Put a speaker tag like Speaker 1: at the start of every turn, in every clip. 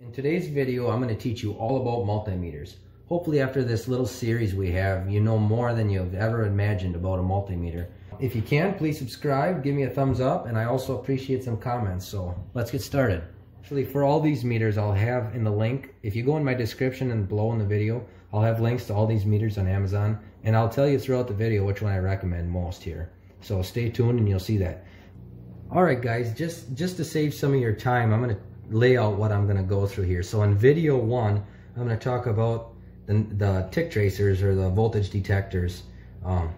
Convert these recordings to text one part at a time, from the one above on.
Speaker 1: In today's video, I'm going to teach you all about multimeters. Hopefully after this little series we have, you know more than you've ever imagined about a multimeter. If you can, please subscribe, give me a thumbs up, and I also appreciate some comments, so let's get started. Actually, for all these meters, I'll have in the link, if you go in my description and below in the video, I'll have links to all these meters on Amazon, and I'll tell you throughout the video which one I recommend most here. So stay tuned and you'll see that. Alright guys, just, just to save some of your time, I'm going to lay out what I'm going to go through here. So in video one, I'm going to talk about the, the tic tracers or the voltage detectors. Um,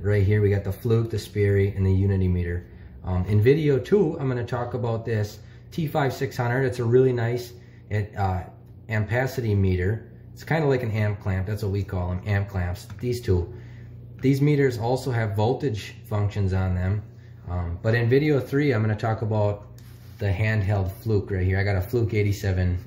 Speaker 1: right here we got the Fluke, the Sperry, and the Uni-T meter. Um, in video two, I'm going to talk about this T5600. It's a really nice uh, ampacity meter. It's kind of like an amp clamp. That's what we call them, amp clamps. These two. These meters also have voltage functions on them. Um, but in video three, I'm going to talk about the handheld Fluke right here. I got a Fluke 87V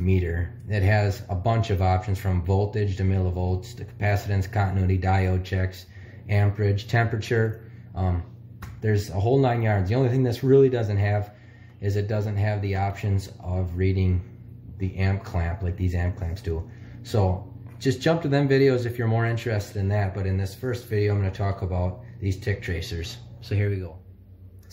Speaker 1: meter It has a bunch of options from voltage to millivolts to capacitance, continuity, diode checks, amperage, temperature. Um, there's a whole nine yards. The only thing this really doesn't have is it doesn't have the options of reading the amp clamp like these amp clamps do. So just jump to them videos if you're more interested in that. But in this first video, I'm going to talk about these tic tracers. So here we go.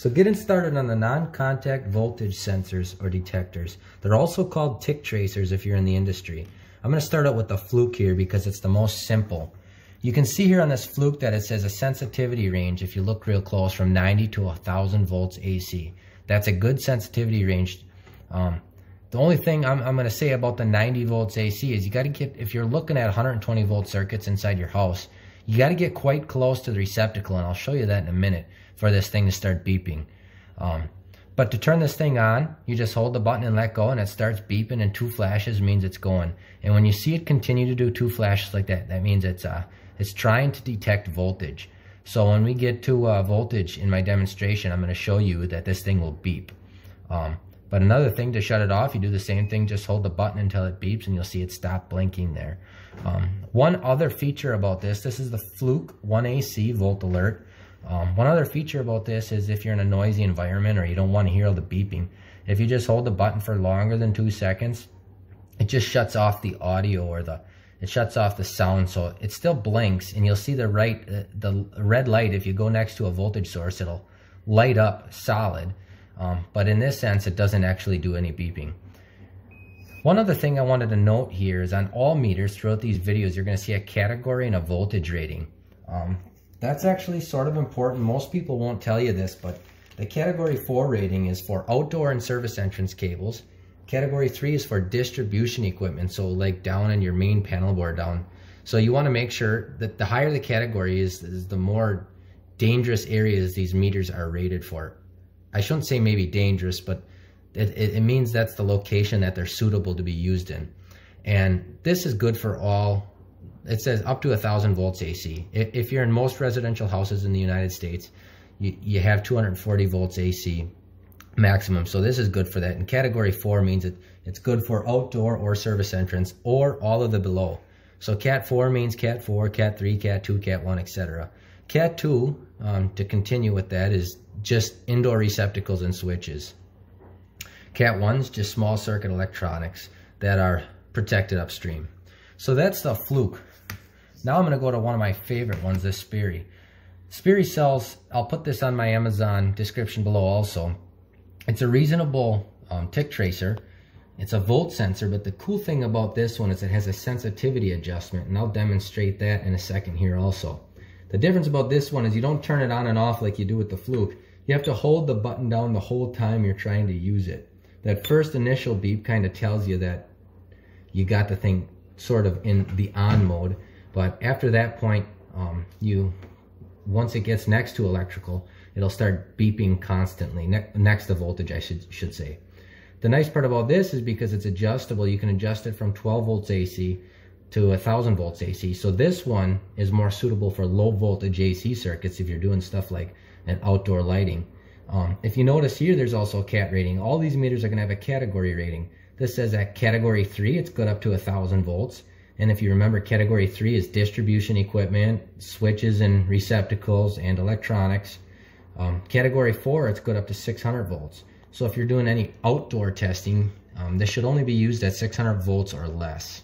Speaker 1: So getting started on the non-contact voltage sensors or detectors. They're also called tic tracers if you're in the industry. I'm going to start out with the Fluke here because it's the most simple. You can see here on this Fluke that it says a sensitivity range, if you look real close, from 90 to 1000 volts AC. That's a good sensitivity range. Um, the only thing I'm, I'm going to say about the 90 volts AC is you got to get, if you're looking at 120 volt circuits inside your house, you got to get quite close to the receptacle, and I'll show you that in a minute for this thing to start beeping. Um, but to turn this thing on, you just hold the button and let go and it starts beeping and two flashes means it's going. And when you see it continue to do two flashes like that, that means it's, uh, it's trying to detect voltage. So when we get to uh, voltage in my demonstration, I'm going to show you that this thing will beep. Um, but another thing to shut it off, you do the same thing, just hold the button until it beeps and you'll see it stop blinking there. Um, one other feature about this, this is the Fluke 1AC Volt Alert. Um, one other feature about this is if you're in a noisy environment or you don't want to hear all the beeping, if you just hold the button for longer than two seconds, it just shuts off the audio or the it shuts off the sound so it still blinks and you'll see the right uh, the red light if you go next to a voltage source it'll light up solid um, but in this sense it doesn't actually do any beeping one other thing I wanted to note here is on all meters throughout these videos you're going to see a category and a voltage rating um, that's actually sort of important. Most people won't tell you this, but the category 4 rating is for outdoor and service entrance cables. Category 3 is for distribution equipment, so like down in your main panel board down. So you want to make sure that the higher the category is, is the more dangerous areas these meters are rated for. I shouldn't say maybe dangerous, but it, it, means that's the location that they're suitable to be used in. And this is good for all it says up to 1,000 volts AC. If, you're in most residential houses in the United States, you, you have 240 volts AC maximum. So this is good for that. And category 4 means it, it's good for outdoor or service entrance or all of the below. So Cat 4 means Cat 4, Cat 3, Cat 2, Cat 1, etc. Cat 2, um, to continue with that, is just indoor receptacles and switches. Cat 1 is just small circuit electronics that are protected upstream. So that's the Fluke now I'm going to go to one of my favorite ones, this Sperry. Sperry sells, I'll put this on my Amazon description below also. It's a reasonable um, tic tracer. It's a volt sensor, but the cool thing about this one is it has a sensitivity adjustment, and I'll demonstrate that in a second here also. The difference about this one is you don't turn it on and off like you do with the Fluke. You have to hold the button down the whole time you're trying to use it. That first initial beep kind of tells you that you got the thing sort of in the on mode. But after that point, um, you once it gets next to electrical, it'll start beeping constantly, ne next to voltage, I should, should say. The nice part about this is because it's adjustable, you can adjust it from 12 volts AC to 1000 volts AC. So this one is more suitable for low voltage AC circuits if you're doing stuff like an outdoor lighting. Um, if you notice here, there's also a cat rating. All these meters are going to have a category rating. This says at category 3, it's good up to 1000 volts. And if you remember, category three is distribution equipment, switches and receptacles, and electronics. Um, category four, it's good up to 600 volts. So if you're doing any outdoor testing, um, this should only be used at 600 volts or less.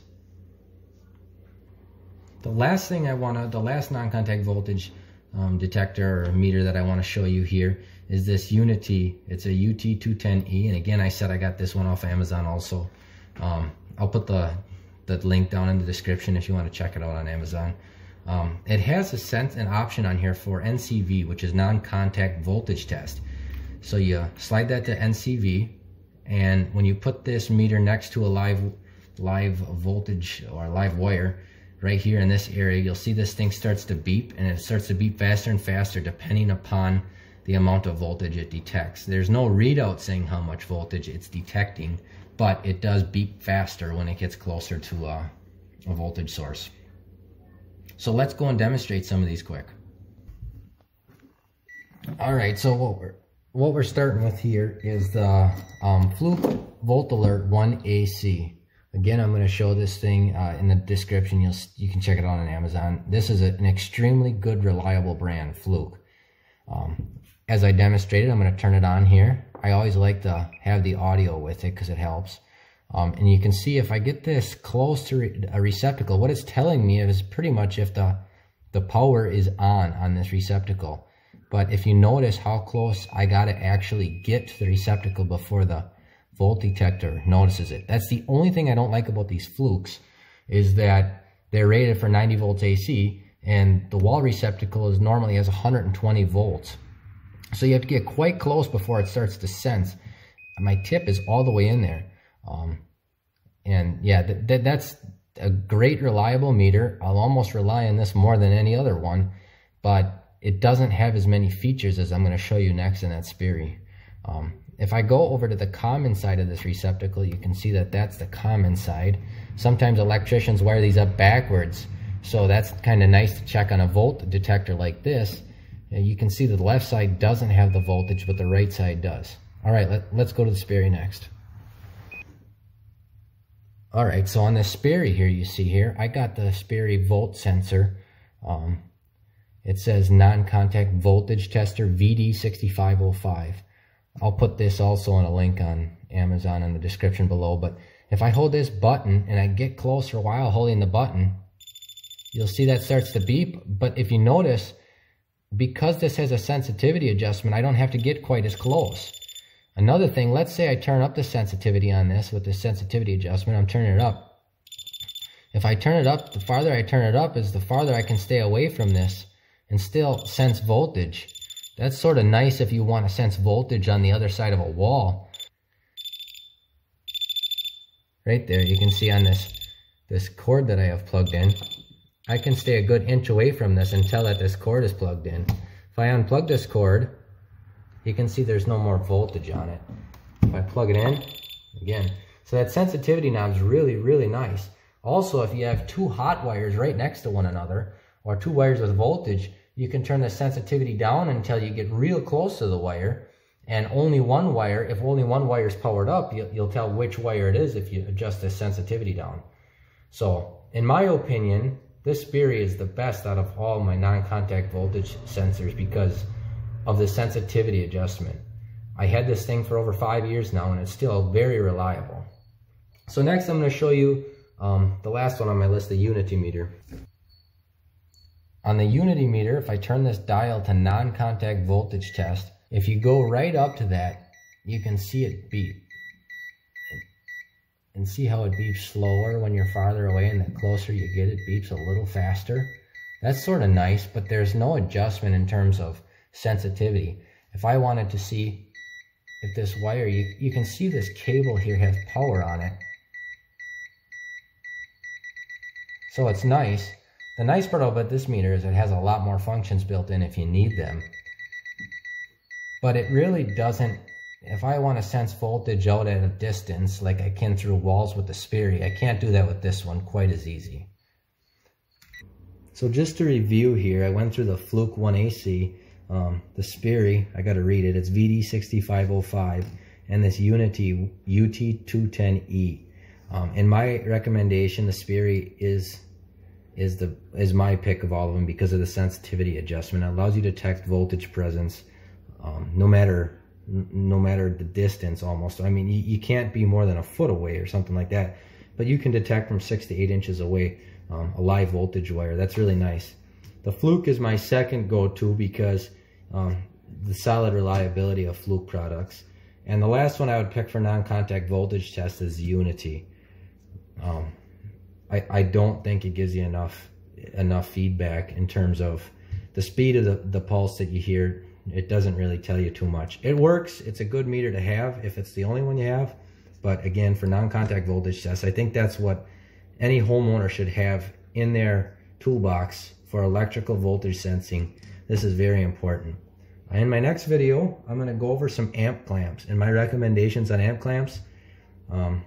Speaker 1: The last thing I want to, the last non-contact voltage um, detector or meter that I want to show you here is this Uni-T. It's a UT210E. And again, I said I got this one off Amazon also. Um, I'll put the, the link down in the description if you want to check it out on Amazon. Um, it has a sense an option on here for NCV, which is non-contact voltage test. So you slide that to NCV, and when you put this meter next to a live live voltage or live wire, right here in this area, you'll see this thing starts to beep, and it starts to beep faster and faster depending upon the amount of voltage it detects. There's no readout saying how much voltage it's detecting, but it does beep faster when it gets closer to a, a voltage source. So let's go and demonstrate some of these quick. All right, so what we're what we're starting with here is the um, Fluke Volt Alert 1AC. Again, I'm going to show this thing uh, in the description. You'll you can check it out on Amazon. This is a, an extremely good, reliable brand, Fluke. Um, as I demonstrated, I'm going to turn it on here. I always like to have the audio with it because it helps. Um, and you can see if I get this close to re a receptacle, what it's telling me is pretty much if the, the power is on on this receptacle. But if you notice how close I got to actually get to the receptacle before the volt detector notices it. That's the only thing I don't like about these flukes is that they're rated for 90 volts AC and the wall receptacle is normally has 120 volts. So you have to get quite close before it starts to sense. My tip is all the way in there. Um, and yeah, th th that's a great reliable meter. I'll almost rely on this more than any other one, but it doesn't have as many features as I'm going to show you next in that Sperry. Um, if I go over to the common side of this receptacle, you can see that that's the common side. Sometimes electricians wire these up backwards, so that's kind of nice to check on a volt detector like this. You can see the left side doesn't have the voltage, but the right side does. All right, let, let's go to the Sperry next. All right, so on the Sperry here, you see here, I got the Sperry volt sensor. Um, it says non-contact voltage tester VD6505. I'll put this also on a link on Amazon in the description below. But if I hold this button and I get closer while holding the button, you'll see that starts to beep. But if you notice, because this has a sensitivity adjustment, I don't have to get quite as close. Another thing, let's say I turn up the sensitivity on this with the sensitivity adjustment. I'm turning it up. If I turn it up, the farther I turn it up is the farther I can stay away from this and still sense voltage. That's sort of nice if you want to sense voltage on the other side of a wall. Right there, you can see on this, this cord that I have plugged in, I can stay a good inch away from this and tell that this cord is plugged in. If I unplug this cord, you can see there's no more voltage on it. If I plug it in, again, so that sensitivity knob is really, really nice. Also, if you have two hot wires right next to one another, or two wires with voltage, you can turn the sensitivity down until you get real close to the wire. And only one wire, if only one wire is powered up, you'll, you'll tell which wire it is if you adjust the sensitivity down. So, in my opinion, this Sperry is the best out of all my non-contact voltage sensors because of the sensitivity adjustment. I had this thing for over five years now and it's still very reliable. So next I'm going to show you um, the last one on my list, the Uni-T meter. On the Uni-T meter, if I turn this dial to non-contact voltage test, if you go right up to that, you can see it beep. And see how it beeps slower when you're farther away and the closer you get, it beeps a little faster. That's sort of nice, but there's no adjustment in terms of sensitivity. If I wanted to see if this wire, you, you can see this cable here has power on it. So it's nice. The nice part about this meter is it has a lot more functions built in if you need them. But it really doesn't, if I want to sense voltage out at a distance, like I can through walls with the Sperry, I can't do that with this one quite as easy. So just to review here, I went through the Fluke 1AC um, the Sperry, I got to read it. It's VD6505 and this Uni-T UT210E. Um, in my recommendation, the Sperry is is the is my pick of all of them because of the sensitivity adjustment. It allows you to detect voltage presence um, no matter no matter the distance almost. I mean, you, you, can't be more than a foot away or something like that, but you can detect from six to eight inches away um, a live voltage wire. That's really nice. The Fluke is my second go-to because um, the solid reliability of Fluke products. And the last one I would pick for non-contact voltage test is Uni-T. Um, I, I don't think it gives you enough enough feedback in terms of the speed of the, the pulse that you hear. It doesn't really tell you too much. It works. It's a good meter to have if it's the only one you have. But again, for non-contact voltage tests, I think that's what any homeowner should have in their toolbox for electrical voltage sensing. This is very important. In my next video, I'm going to go over some amp clamps and my recommendations on amp clamps. Um,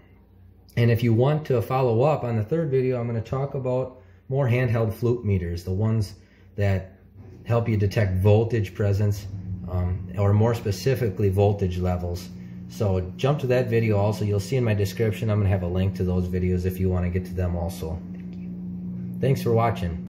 Speaker 1: and if you want to follow up on the third video, I'm going to talk about more handheld fluke meters, the ones that help you detect voltage presence um, or more specifically voltage levels. So jump to that video also. You'll see in my description, I'm going to have a link to those videos if you want to get to them also. Thanks for watching.